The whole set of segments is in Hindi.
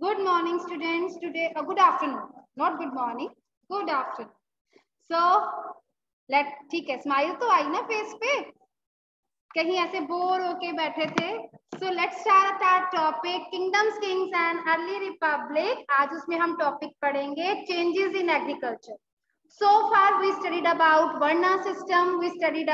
Good morning, students. Today, uh, good afternoon. Not good morning. Good afternoon. So, let ठीक है स्माइल तो आई ना फेस पे कहीं ऐसे बोर होके बैठे थे so let's start our topic kingdoms kings and early republic आज उसमें हम टॉपिक पढ़ेंगे changes in agriculture so far we studied about varna system we studied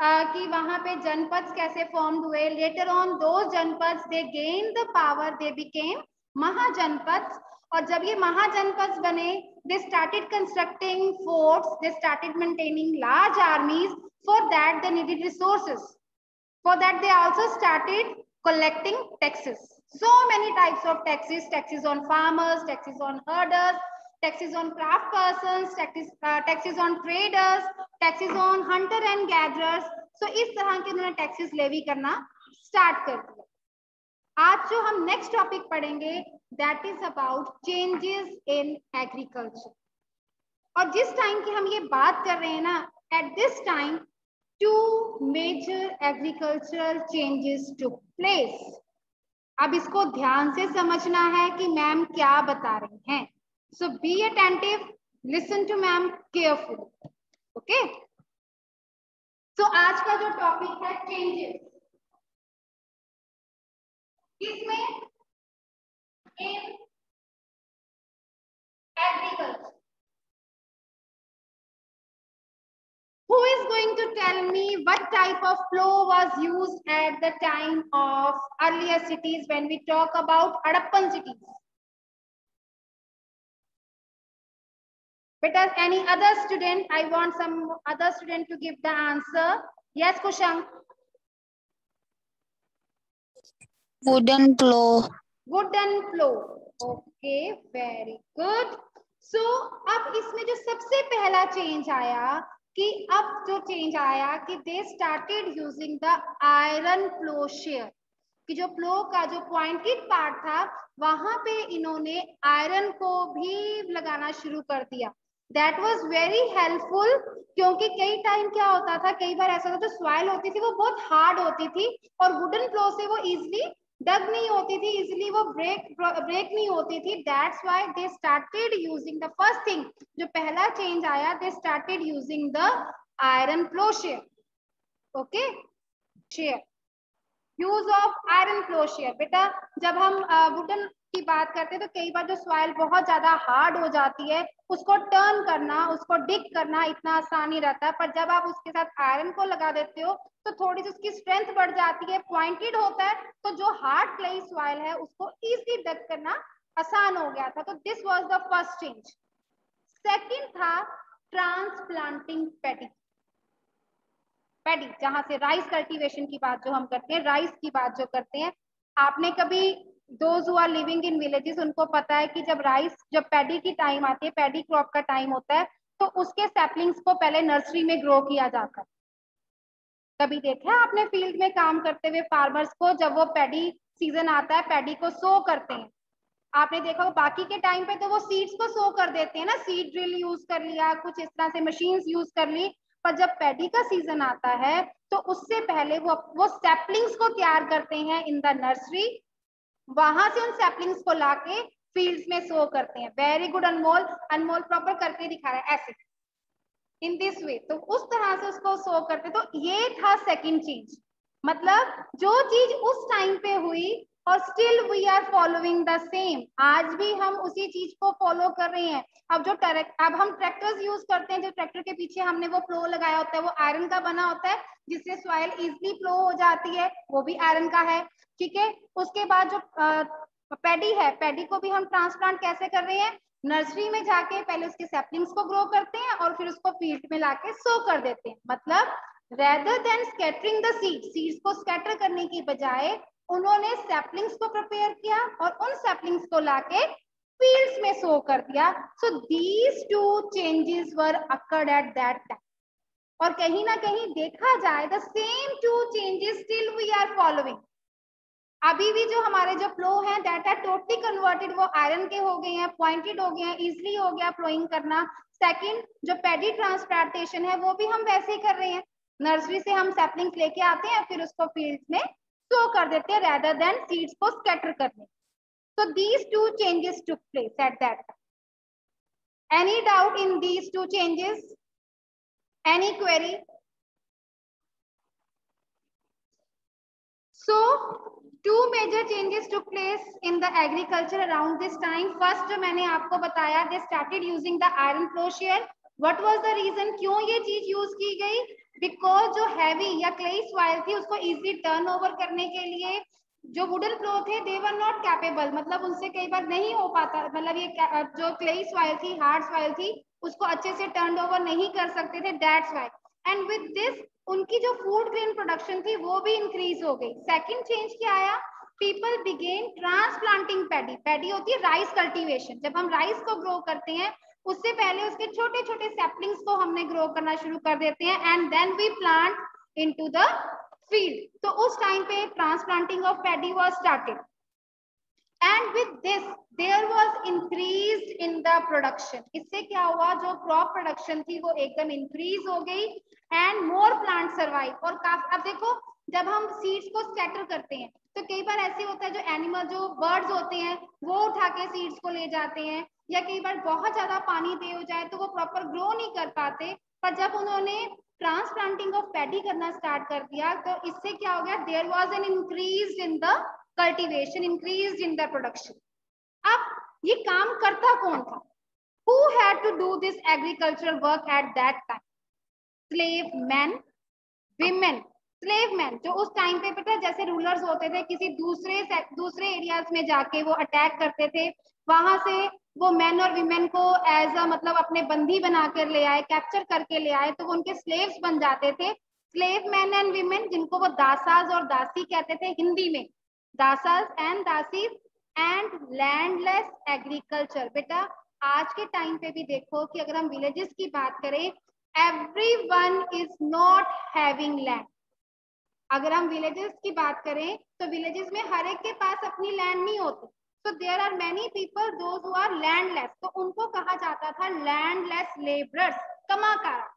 about कि वहाँ पे जनपद कैसे फॉर्म हुए? लेटर ऑन दो janapada they gain the power they became mahajanapada. और जब ये महाजनपद बने they started constructing forts they started maintaining large armies for that they needed resources for that they also started collecting taxes. So many types of taxes. Taxes on farmers taxes on herders taxes on craft persons taxes uh, taxes on traders. Taxes on hunter and gatherers. So, इस तरह के उन्होंने taxes levy करना start कर दिया। आज जो हम नेक्स्ट टॉपिक पढ़ेंगे that is about changes in agriculture और जिस टाइम की हम ये बात कर रहे हैं ना at this time took major agricultural changes took place अब इसको ध्यान से समझना है कि मैम क्या बता रही हैं। So be attentive listen to ma'am careful okay so आज का जो टॉपिक है चेंजेस किसमें in agriculture who is going to tell me what type of plow was used at the time of earlier cities when we talk about Harappan cities? Because any other student, I want some other student to give the answer. Yes, Kushang. Wooden plow. Wooden plow. Okay, very good. So, अब इसमें जो सबसे पहला चेंज आया कि अब जो चेंज आया कि they started using the iron ploughshare कि जो प्लो का जो पॉइंटेड पार्ट था वहाँ पे इन्होंने आयरन को भी लगाना शुरू कर दिया दैट वॉज़ वेरी हेल्पफुल क्योंकि कई टाइम क्या होता था, कई बार ऐसा होता था सॉइल होती थी, वो बहुत हार्ड होती थी, और वुडन प्लो से वो इजिली डग नहीं होती थी इजिली वो ब्रेक ब्रेक नहीं होती थी. That's why they started using the first thing जो पहला चेंज आया they started using the iron ploughshare okay share use of iron ploughshare बेटा, जब हम वुडन की बात करते हैं तो कई बार जो सॉइल बहुत ज़्यादा हार्ड हो जाती है, उसको टर्न करना, उसको डिग करना इतना आसान नहीं रहता है, पर जब आप उसके साथ आयरन को लगा देते हो तो थोड़ी सी उसकी स्ट्रेंथ बढ़ जाती है पॉइंटेड होता है तो जो हार्ड क्लेई सॉइल है, उसको इजी डग करना आसान हो गया था। तो this was the first change second था ट्रांसप्लांटिंग पैडी पैडी जहाँ से राइस कल्टीवेशन की बात जो हम करते हैं राइस की बात जो करते हैं, आपने कभी those who are living in villages उनको पता है कि जब राइस जब पैडी की टाइम आती है पैडी क्रॉप का टाइम होता है तो उसके सैपलिंग्स को पहले नर्सरी में ग्रो किया जाता है। कभी देखा है आपने फ़ील्ड में काम करते हुए फार्मर्स को जब वो पैडी सीज़न आता है पैडी को सो करते हैं? आपने देखा बाकी के टाइम पे तो वो सीड्स को सो कर देते हैं ना सीड ड्रिल यूज़ कर लिया, कुछ इस तरह से मशीन यूज़ कर ली, पर जब पैडी का सीज़न आता है तो उससे पहले वो वो सैपलिंग्स को तैयार करते हैं इन द नर्सरी वहाँ से उन सैपलिंग्स को लाके फील्ड्स में सो करते हैं। Very good Anmol Anmol proper करके दिखा रहा है ऐसे इन दिस वे तो उस तरह से उसको सो करते तो ये था सेकंड चीज़। मतलब जो चीज़ उस टाइम पे हुई और still we are following the same आज भी हम उसी चीज़ को फॉलो कर रहे हैं। अब जो ट्रैक्टर अब हम ट्रैक्टर्स यूज़ करते हैं, जो ट्रैक्टर के पीछे हमने वो फ्लो लगाया होता है, वो आयरन का बना होता है, जिससे सॉइल इजिली फ्लो हो जाती है, वो भी आयरन का है। ठीक है? उसके बाद जो पैडी है पैडी को भी हम ट्रांसप्लांट कैसे कर रहे हैं? नर्सरी में जाके पहले उसके सैपलिंग्स को ग्रो करते हैं और फिर उसको फ़ील्ड में लाके सो कर देते हैं। मतलब rather than scattering the seed seeds को स्कैटर करने की बजाय उन्होंने सैपलिंग्स को प्रिपेयर किया और उन सैपलिंग्स को लाके फील्ड्स में सो कर दिया। So these two changes were occurred at that time और कहीं ना कहीं देखा जाए the same two changes still we are following अभी भी जो हमारे जो फ्लो है दैट आर टोटली कन्वर्टेड वो आयरन के हो गए हैं पॉइंटेड हो गए हैं इजिली हो गया फ्लोइंग करना सेकंड जो पेडी ट्रांसप्लांटेशन है, वो भी हम वैसे ही कर रहे हैं नर्सरी से हम सैपलिंग्स लेके आते हैं, फिर उसको फ़ील्ड में सो कर देते हैं रेदर देन सीड्स को स्कैटर करने So, these two changes took place at that time. Any doubt in these two changes? Any query? So two major changes to place in the agriculture around this time first जो मैंने आपको बताया they started using the iron ploughshare what was the reason क्यों ये चीज़ यूज़ की गई? बिकॉज़ जो हैवी या क्लेस वायर थी, उसको इजिली टर्न ओवर करने के लिए जो वुडन फ्लो थे दे वर नॉट कैपेबल मतलब उनसे कई बार नहीं हो पाता। मतलब ये जो क्ले सॉइल थी हार्ड सॉइल थी, उसको अच्छे से टर्न ओवर नहीं कर सकते थे that's why and with this उनकी जो फ़ूड ग्रेन प्रोडक्शन थी, वो भी इंक्रीज हो गई। सेकंड चेंज क्या आया? People began transplanting paddy paddy होती है राइस कल्टीवेशन जब हम राइस को ग्रो करते हैं, उससे पहले उसके छोटे छोटे सेपलिंग्स को हमने ग्रो करना शुरू कर देते हैं and then we plant into the field तो उस टाइम पे transplanting of paddy was started and with this there was increase in the production इससे क्या हुआ? जो क्रॉप प्रोडक्शन थी, वो एकदम इंक्रीज हो गई एंड मोर प्लांट सर्वाइव और काफ़ी, अब देखो, जब हम सीड्स को स्कैटर करते हैं तो कई बार ऐसे होता है, जो एनिमल जो बर्ड्स होते हैं, वो उठा के सीड्स को ले जाते हैं, या कई बार बहुत ज़्यादा पानी दे हो जाए तो वो प्रॉपर ग्रो नहीं कर पाते। पर जब उन्होंने ट्रांसप्लांटिंग ऑफ़ पैडी करना स्टार्ट कर दिया तो इससे क्या हो गया? There was an increase in the cultivation increase in the production अब ये काम करता कौन था? Who had to do this agricultural work at that time slave man women slave man जो उस टाइम पे पता जैसे रूलर्स होते थे, किसी दूसरे दूसरे एरियाज़ में जाके वो अटैक करते थे, वहाँ से वो मैन और वीमेन को एज अ मतलब अपने बंदी बना कर ले आए कैप्चर करके ले आए तो वो उनके स्लेव्स बन जाते थे। स्लेव मैन एंड वीमेन जिनको वो दासाज और दासी कहते थे हिंदी में। Dasas and dasi and landless agriculture बेटा, आज के टाइम पे भी देखो कि अगर हम विलेजेस की बात करें every one is not having land अगर हम विलेजेस की बात करें तो विलेजेस में हर एक के पास अपनी लैंड नहीं होती. तो there are many people those who are landless तो उनको कहा जाता था लैंडलेस लेबरर्स कमाकारा.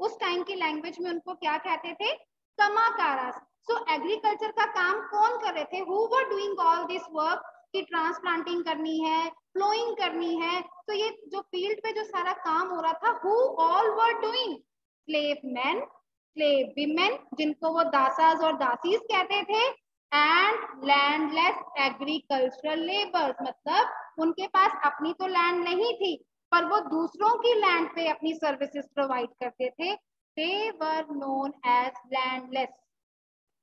उस टाइम की लैंग्वेज में उनको क्या कहते थे? कमाकारा सो एग्रीकल्चर का काम कौन कर रहे थे? Who were doing all this work कि ट्रांसप्लांटिंग करनी है फ्लोइंग करनी है? तो ये जो फ़ील्ड पे जो सारा काम हो रहा था who all were doing slave man slave women जिनको वो दासाज और दासीज कहते थे एंड लैंडलेस एग्रीकल्चरल लेबर्स मतलब उनके पास अपनी तो लैंड नहीं थी, पर वो दूसरों की लैंड पे अपनी सर्विसेज़ प्रोवाइड करते थे। They were known as landless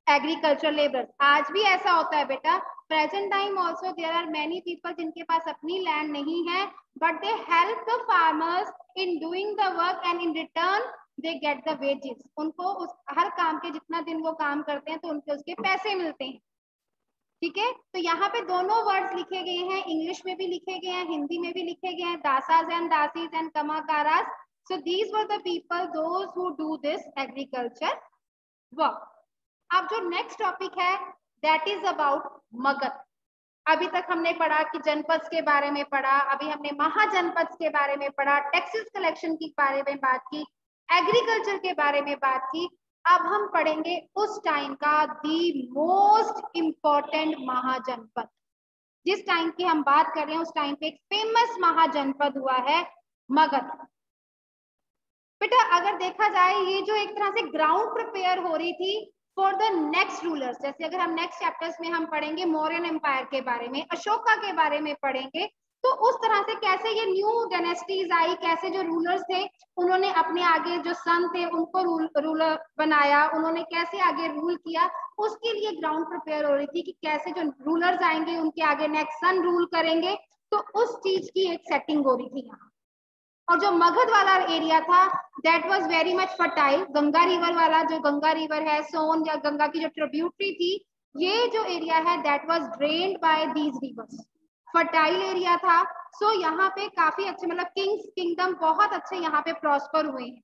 agriculture labours आज भी ऐसा होता है बेटा। Present time also there are many people जिनके पास अपनी लैंड नहीं है but they help the farmers in doing the work and in return they get the wages उनको उस, हर काम के जितना दिन वो काम करते हैं तो उनके उसके पैसे मिलते हैं। ठीक है? तो यहाँ पे दोनों वर्ड्स लिखे गए हैं। इंग्लिश में भी लिखे गए हैं, हिंदी में भी लिखे गए हैं। Dasas and dasis and kammakaras so these were the people those who do this agriculture work अब जो नेक्स्ट टॉपिक है दैट इज़ अबाउट मगध। अभी तक हमने पढ़ा कि जनपद के बारे में पढ़ा, अभी हमने महाजनपद के बारे में पढ़ा टैक्सेस कलेक्शन के बारे में बात की एग्रीकल्चर के बारे में बात की, अब हम पढ़ेंगे उस टाइम का दी मोस्ट इंपॉर्टेंट महाजनपद। जिस टाइम की हम बात कर रहे हैं, उस टाइम पे एक फ़ेमस महाजनपद हुआ है मगध। बेटा, अगर देखा जाए, ये जो एक तरह से ग्राउंड प्रिपेयर हो रही थी फॉर द नेक्स्ट रूलर्स जैसे अगर हम नेक्स्ट चैप्टर्स में हम पढ़ेंगे मौर्यन एम्पायर के बारे में अशोका के बारे में पढ़ेंगे तो उस तरह से कैसे ये न्यू डेनेस्टीज आई, कैसे जो रूलर्स थे, उन्होंने अपने आगे जो सन थे, उनको रूल रूलर बनाया, उन्होंने कैसे आगे रूल किया, उसके लिए ग्राउंड प्रिपेयर हो रही थी कि कैसे जो रूलर्स आएँगे, उनके आगे नेक्स्ट सन रूल करेंगे तो उस चीज़ की एक सेटिंग हो रही थी यहाँ। और जो मगध वाला एरिया था that was very much fertile Ganga river वाला जो गंगा रिवर है सोन या गंगा की जो ट्रिब्यूटरी थी ये जो एरिया है that was drained by these rivers fertile area था. सो so, यहाँ पे काफ़ी अच्छे मतलब किंग्स किंगडम बहुत अच्छे यहाँ पे प्रॉस्पर हुए हैं।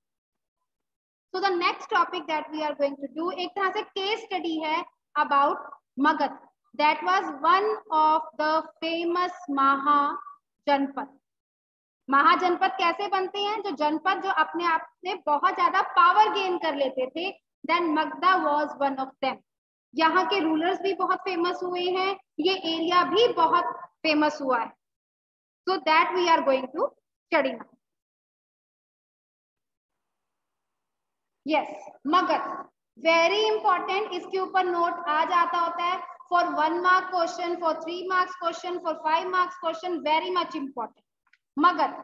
So the next topic that we are going to do एक तरह से केस स्टडी है about Magadha. That was one of the famous mahajanapada mahajanapada कैसे बनते हैं? जो जनपद जो अपने आप में बहुत ज़्यादा पावर गेन कर लेते थे then Magadha was one of them यहाँ के रूलर्स भी बहुत फ़ेमस हुए हैं, ये एरिया भी बहुत फ़ेमस हुआ है। So that we are going to study now yes Magadha. Very important इसके ऊपर नोट आ जाता होता है। For one mark question for three marks question for five marks question very much important Magadha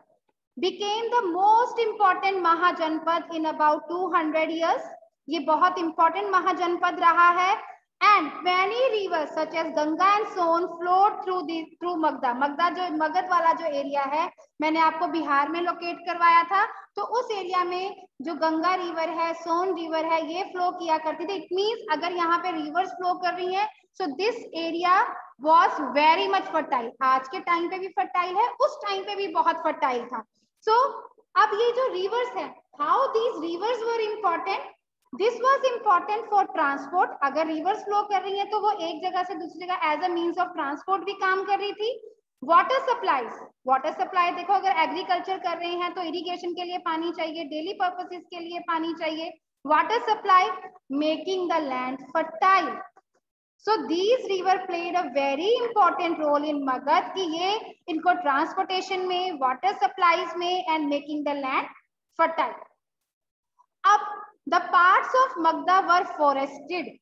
became the most important mahajanapada in about 200 years. ये बहुत इंपॉर्टेंट महाजनपद रहा है. And many rivers such as Ganga and Son flowed through the, through Magda. Magda जो मगध वाला जो एरिया है, मैंने आपको बिहार में लोकेट करवाया था. तो उस एरिया में जो गंगा रिवर है सोन रिवर है, ये फ्लो किया करती थी. इट मीन्स अगर यहाँ पे रिवर्स फ्लो कर रही है so this area was very much fertile आज के टाइम पे भी फर्टाइल है उस टाइम पे भी बहुत फर्टाइल था। सो so, अब ये जो रिवर्स है how these rivers were important this was important for transport अगर रिवर्स फ्लो कर रही है तो वो एक जगह से दूसरी जगह as a means of transport भी काम कर रही थी। वाटर सप्लाईज वाटर सप्लाई देखो अगर एग्रीकल्चर कर रहे हैं तो इरिगेशन के लिए पानी चाहिए डेली पर्पसेस के लिए पानी चाहिए। Water supply making the land fertile so these river played a very important role in Magadha कि ये इनको ट्रांसपोर्टेशन में वाटर सप्लाईज में and making the land fertile अब the parts of Magadha were forested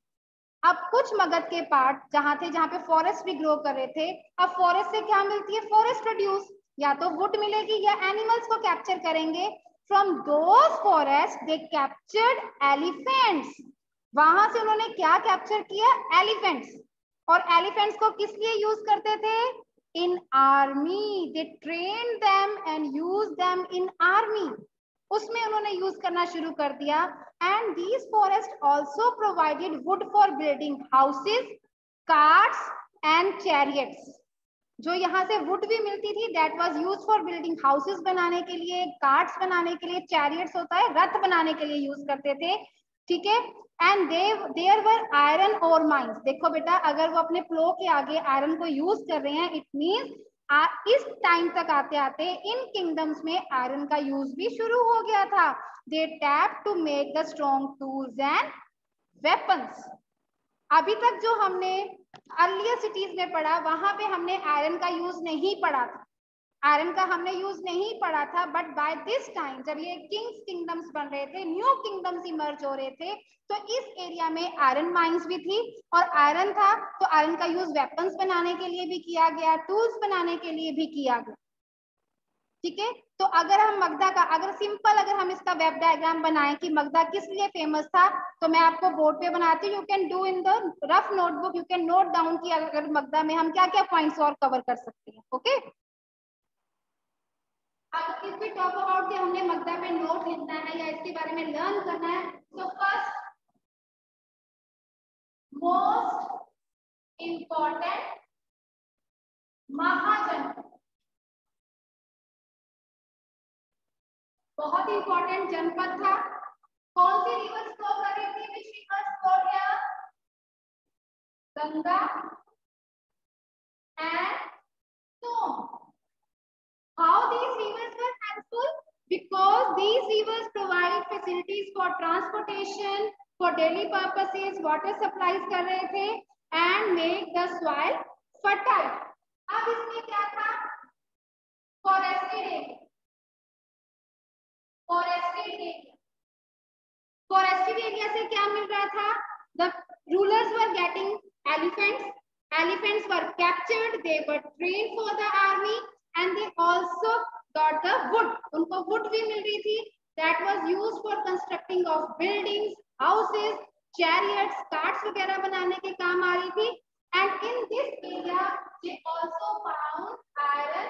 अब कुछ मगध के पार्ट जहाँ थे, जहाँ पे फॉरेस्ट भी ग्रो कर रहे थे, अब फॉरेस्ट से क्या मिलती है? फॉरेस्ट प्रोड्यूस या तो वुड मिलेगी या एनिमल्स को कैप्चर करेंगे. From those forest they captured elephants वहाँ से उन्होंने क्या कैप्चर किया? एलिफेंट्स और एलिफेंट्स को किस लिए यूज़ करते थे? In army they train them and use them in army उसमें उन्होंने यूज़ करना शुरू कर दिया। And these forest also provided wood for building houses carts and chariots जो यहाँ से वुड भी मिलती थी that was used for building houses बनाने के लिए कार्ड्स बनाने के लिए चैरियट्स होता है, रथ बनाने के लिए यूज़ करते थे। ठीक है? And there were iron ore mines देखो बेटा, अगर वो अपने प्लो के आगे आयरन को यूज़ कर रहे हैं इट मीन्स इस टाइम तक आते आते इन किंगडम्स में आयरन का यूज़ भी शुरू हो गया था। They tap to make the strong tools and weapons अभी तक जो हमने अर्लियर सिटीज़ में पढ़ा, वहाँ पे हमने आयरन का यूज़ नहीं पढ़ा था। आयरन का हमने यूज़ नहीं पढ़ा था बट बाय दिस टाइम जब ये किंग्स किंगडम्स बन रहे थे न्यू किंगडम्स इमर्ज हो रहे थे तो इस एरिया में आयरन माइंस भी थी और आयरन था तो आयरन का यूज़ वेपन्स बनाने के लिए भी किया गया टूल्स बनाने के लिए भी किया गया। ठीक है? तो अगर हम मगधा का, अगर सिंपल अगर हम इसका वेब डायग्राम बनाएँ कि मगधा किस लिए फ़ेमस था तो मैं आपको बोर्ड पे बनाती हूँ। You can do in the rough notebook you can note down कि अगर मगधा में हम क्या क्या पॉइंट्स और कवर कर सकते हैं ओके okay? अब इस पे टॉप अबाउट के हमने मगधा पे नोट लिखना है या इसके बारे में लर्न करना है तो फ़र्स्ट मोस्ट इंपॉर्टेंट महाजन। बहुत इंपॉर्टेंट जनपद था। कौन सी रिवर्स फ्लो कर रही थी? Ganga and Son How these rivers were helpful? Because these rivers provide facilities for transportation, for daily purposes, water supplies कर रहे थे and make the soil fertile. अब इसमें क्या था forested area. Forested area. Forested area से क्या मिल रहा था? The rulers were getting elephants. Elephants were captured. They were trained for the army. and they also got the wood unko wood bhi mil rahi thi that was used for constructing of buildings, houses, chariots, carts वगैरह बनाने के काम आ रही थी। And in this area, they also found iron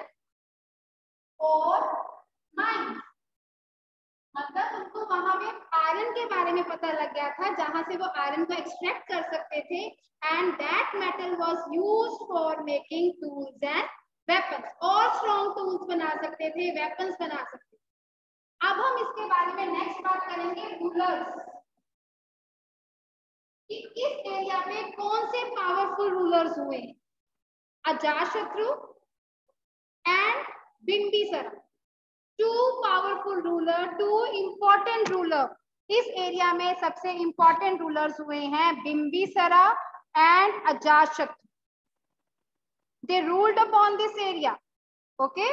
ore mines मतलब उनको वहाँ पे आयरन के बारे में पता लग गया था, जहाँ से वो आयरन को एक्सट्रैक्ट कर सकते थे। And that metal was used for making tools and weapons और स्ट्रॉन्ग टूल्स बना सकते थे वेपन्स बना सकते अब हम इसके बारे में नेक्स्ट बात करेंगे रूलर्स कि इस एरिया में कौन से पावरफुल रूलर्स हुए? Ajatashatru and Bimbisara. Two powerful ruler two important ruler इस एरिया में सबसे इंपॉर्टेंट रूलर्स हुए हैं Bimbisara and Ajatashatru they ruled upon this area. Okay?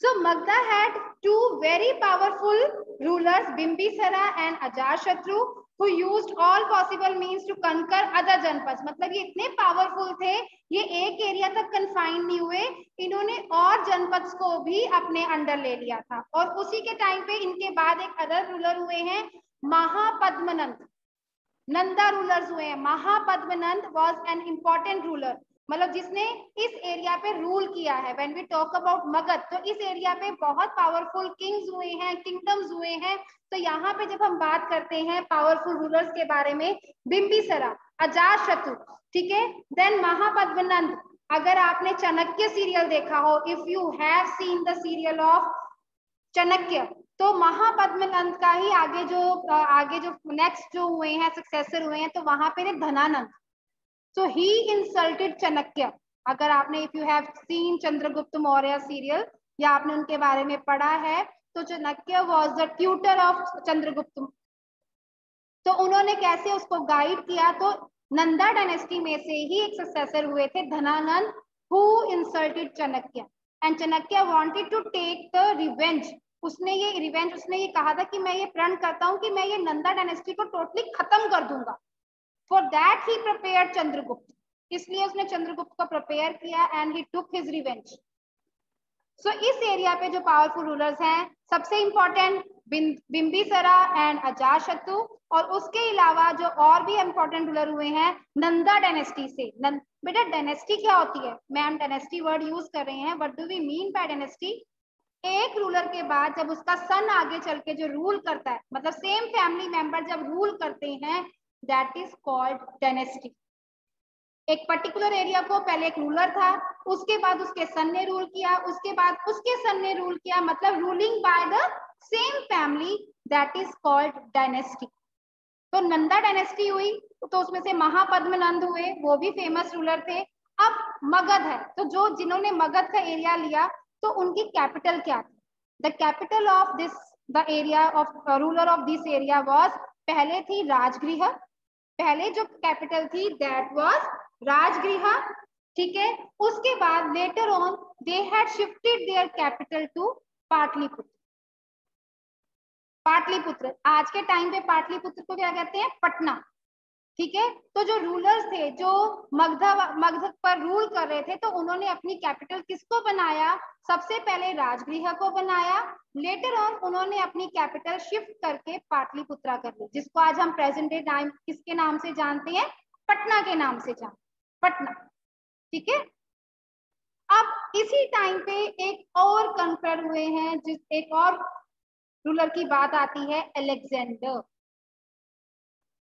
So, magda had two very powerful rulers, bimbisara and ajatashatru who used all possible means to conquer other जनपद मतलब ये इतने पावरफुल थे, ये एक एरिया तक कन्फाइन नहीं हुए, इन्होंने और जनपद को भी अपने अंडर ले लिया था। और उसी के टाइम पे इनके बाद एक अदर रूलर हुए हैं महापद्मनंद नंदा रूलर्स हुए हैं। Mahapadma Nanda was an important ruler मतलब जिसने इस एरिया पे रूल किया है when we talk about Magadha तो इस एरिया पे बहुत पावरफुल किंग्स हुए हैं किंगडम्स हुए हैं। तो यहाँ पे जब हम बात करते हैं पावरफुल रूलर्स के बारे में बिम्बिसरा अजात शत्रु ठीक है? देन महापद्मनंद, अगर आपने चाणक्य सीरियल देखा हो if you have seen the serial of Chanakya तो महापद्मनंद का ही आगे जो आगे जो नेक्स्ट जो हुए हैं सक्सेसर हुए हैं तो वहाँ पे Dhanananda. So, he insulted Chanakya. अगर आपने if you have seen Chandragupta Maurya serial या आपने उनके बारे में पढ़ा है तो Chanakya was the tutor of Chandragupta तो उन्होंने कैसे उसको गाइड किया? तो नंदा डायनेस्टी में से ही एक सक्सेसर हुए थे Dhanananda who insulted Chanakya and Chanakya wanted to take the revenge उसने ये रिवेंज उसने ये कहा था कि मैं ये प्रण करता हूँ कि मैं ये नंदा डायनेस्टी को टोटली खत्म कर दूँगा। For that he prepare Chandragupta इसलिए उसने चंद्रगुप्त को प्रिपेयर किया and he took his revenge so इस एरिया पे जो पावरफुल रूलर्स हैं सबसे इंपॉर्टेंट बिंबिसरा एंड अजाशत्रु और उसके अलावा जो और भी इंपॉर्टेंट रूलर हुए हैं नंदा डायनेस्टी से बेटा डायनेस्टी क्या होती है मैम डायनेस्टी वर्ड यूज़ कर रहे हैं what do we mean by dynasty एक रूलर के बाद जब उसका सन आगे चल के जो रूल करता है मतलब सेम फैमिली मेंबर जब रूल करते हैं दैट इज़ कॉल्ड डेनेस्टी एक पर्टिकुलर एरिया को पहले एक रूलर था, उसके बाद उसके सन ने रूल किया, उसके बाद उसके सन ने रूल किया मतलब ruling by the same family that is called dynasty तो नंदा डायनेस्टी हुई तो उसमें से महापद्मनंद हुए, वो भी फ़ेमस रूलर थे। अब मगध है तो जो जिन्होंने मगध का एरिया लिया तो उनकी कैपिटल क्या थी? The capital of this the area of ruler of this area was पहले थी राजगृह पहले जो कैपिटल थी दैट वाज राजगृह, ठीक है? उसके बाद later on they had shifted their capital to Pataliputra. Pataliputra, आज के टाइम पे पाटलिपुत्र को क्या कहते हैं? पटना। ठीक है? तो जो रूलर्स थे, जो मगध मगध पर रूल कर रहे थे तो उन्होंने अपनी कैपिटल किसको बनाया? सबसे पहले राजगृह को बनाया। लेटर ऑन उन्होंने अपनी कैपिटल शिफ्ट करके पाटलिपुत्रा कर ली, जिसको आज हम प्रेजेंट डे टाइम किसके नाम से जानते हैं? पटना के नाम से जान, पटना। ठीक है? अब इसी टाइम पे एक और कंकर हुए हैं, जिस, एक और रूलर की बात आती है एलेक्जेंडर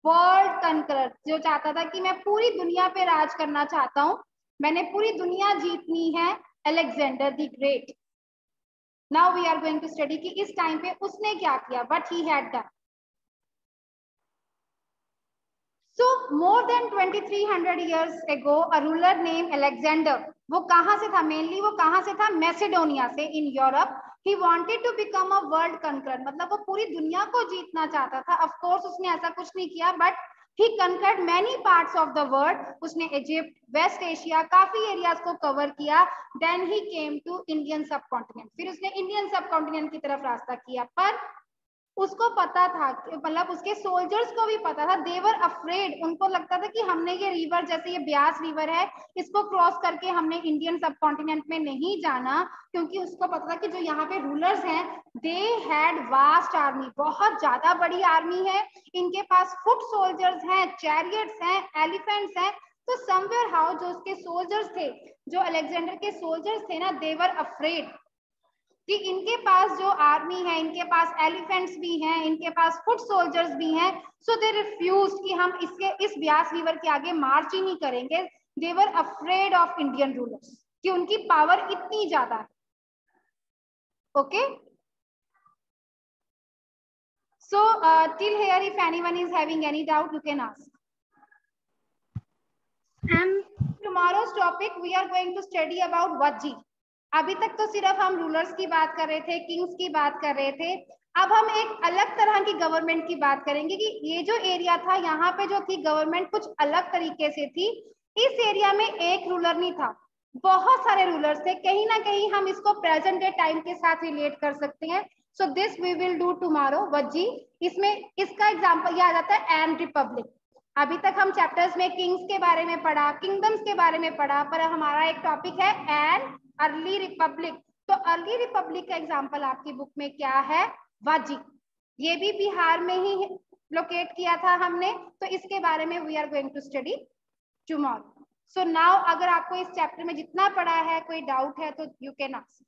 वर्ल्ड कंकरर जो चाहता था कि मैं पूरी दुनिया पे राज करना चाहता हूँ। मैंने पूरी दुनिया जीतनी है Alexander the great now we are going to study कि इस टाइम पे उसने क्या किया? But he had done so more than 2300 years ago a ruler name Alexander वो कहाँ से था? मेनली वो कहाँ से था? मैसेडोनिया से in Europe he wanted to become a world conqueror मतलब वो पूरी दुनिया को जीतना चाहता था। ऑफ़ कोर्स उसने ऐसा कुछ नहीं किया but he conquered many parts of the world उसने इजिप्ट वेस्ट एशिया काफ़ी एरियाज़ को कवर किया। Then he came to Indian subcontinent फिर उसने इंडियन सब कॉन्टिनेंट की तरफ़ रास्ता किया। पर उसको पता था मतलब उसके सोल्जर्स को भी पता था। देवर अफ्रेड उनको लगता था कि हमने ये रिवर जैसे ये ब्यास रिवर है, इसको क्रॉस करके हमने इंडियन सब कॉन्टिनेंट में नहीं जाना, क्योंकि उसको पता था कि जो यहाँ पे रूलर्स हैं दे हैड वास्ट आर्मी बहुत ज़्यादा बड़ी आर्मी है। इनके पास फुट सोल्जर्स हैं चैरियट्स हैं एलिफेंट्स हैं। तो समवेयर हाउ जो उसके सोल्जर्स थे, जो अलेक्जेंडर के सोल्जर्स थे ना देवर अफ्रेड कि इनके पास जो आर्मी है इनके पास एलिफेंट्स भी हैं इनके पास फुट सोल्जर्स भी हैं सो दे रिफ्यूज कि हम इसके इस ब्यास रिवर के आगे मार्च ही नहीं करेंगे। They were afraid of Indian rulers कि उनकी पावर इतनी ज़्यादा है। Okay so till here if anyone is having any doubt you can ask. And tomorrow's topic we are going to study about vajji. अभी तक तो सिर्फ़ हम रूलर्स की बात कर रहे थे किंग्स की बात कर रहे थे। अब हम एक अलग तरह की गवर्नमेंट की बात करेंगे कि ये जो एरिया था, यहाँ पे जो थी गवर्नमेंट कुछ अलग तरीके से थी। इस एरिया में एक रूलर नहीं था। बहुत सारे रूलर थे। कहीं ना कहीं हम इसको प्रेजेंट डे टाइम के साथ रिलेट कर सकते हैं। So this we will do tomorrow वजी इसमें, इसका एग्ज़ाम्पल यह आ जाता है एंड रिपब्लिक अभी तक हम चैप्टर्स में किंग्स के बारे में पढ़ा किंगडम्स के बारे में पढ़ा, पर हमारा एक टॉपिक है एंड अर्ली रिपब्लिक तो अर्ली रिपब्लिक का एग्ज़ाम्पल आपकी बुक में क्या है? वाजी। ये भी बिहार में ही लोकेट किया था हमने तो इसके बारे में we are going to study tomorrow so now अगर आपको इस चैप्टर में जितना पढ़ा है, कोई डाउट है तो यू कैन आस्क